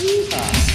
Yeehaw.